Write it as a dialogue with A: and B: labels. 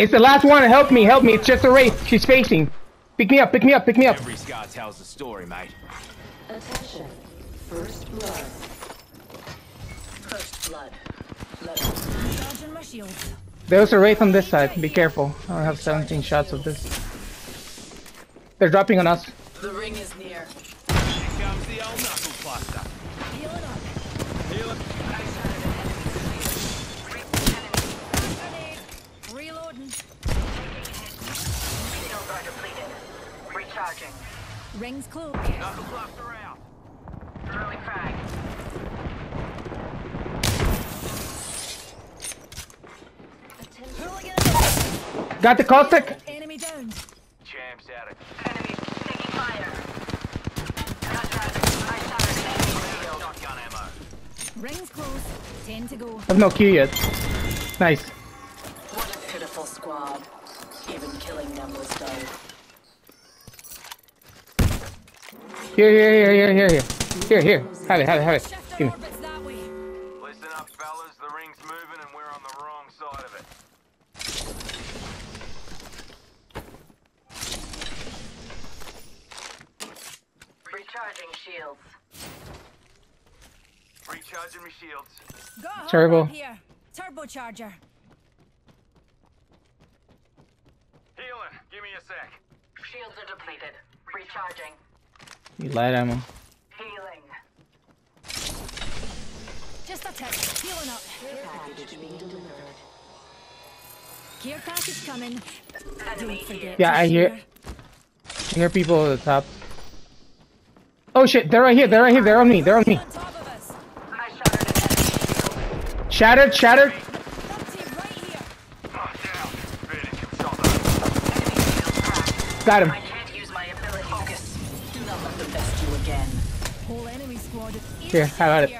A: It's the last one. Help me, help me. It's just a wraith. She's facing. Pick me up, pick me up, pick me up.
B: Every scar tells a story, mate.
C: Attention. First blood. First blood. Let us
D: Charging my.
A: There's a wraith on this side. Be careful. I have 17 shots of this. They're dropping on us.
C: The ring is near.
B: Here comes the old knuckle cluster.
D: Healing up.
B: Heal it.
C: Recharging.
D: Rings close.
B: Knuckle cluster out.
C: Throwing frag.
A: Got the caustic.
D: Enemy down.
B: Champs out of
C: Enemies taking fire. I shattered an enemy shield.
B: shotgun ammo.
D: Rings close. Ten to go.
A: have no Q yet. Nice.
C: What a pitiful squad. Even killing them was dull.
A: Here, here, here, here, here, here. Here, here. Have it, have it, have it. Give me.
D: orbits that way.
B: Listen up, fellas. The ring's moving and we're on the wrong side of it.
C: Recharging shields.
B: Recharging my shields.
D: Got a
A: Turbo.
D: hard here. Turbocharger.
B: Healing. Give me a sec.
C: Shields are depleted. Recharging.
A: You light ammo.
C: Healing.
D: Just a tick. Healing up.
C: Package being delivered.
D: Care package coming.
C: Enemy
D: Don't.
A: Yeah, I hear- I hear people at the top. Oh shit, they're right here, they're right here, they're on me, they're on me.
D: On top of us.
C: I shattered an enemy shield.
A: Shattered, shattered.
D: Numpty Here,
A: how about it?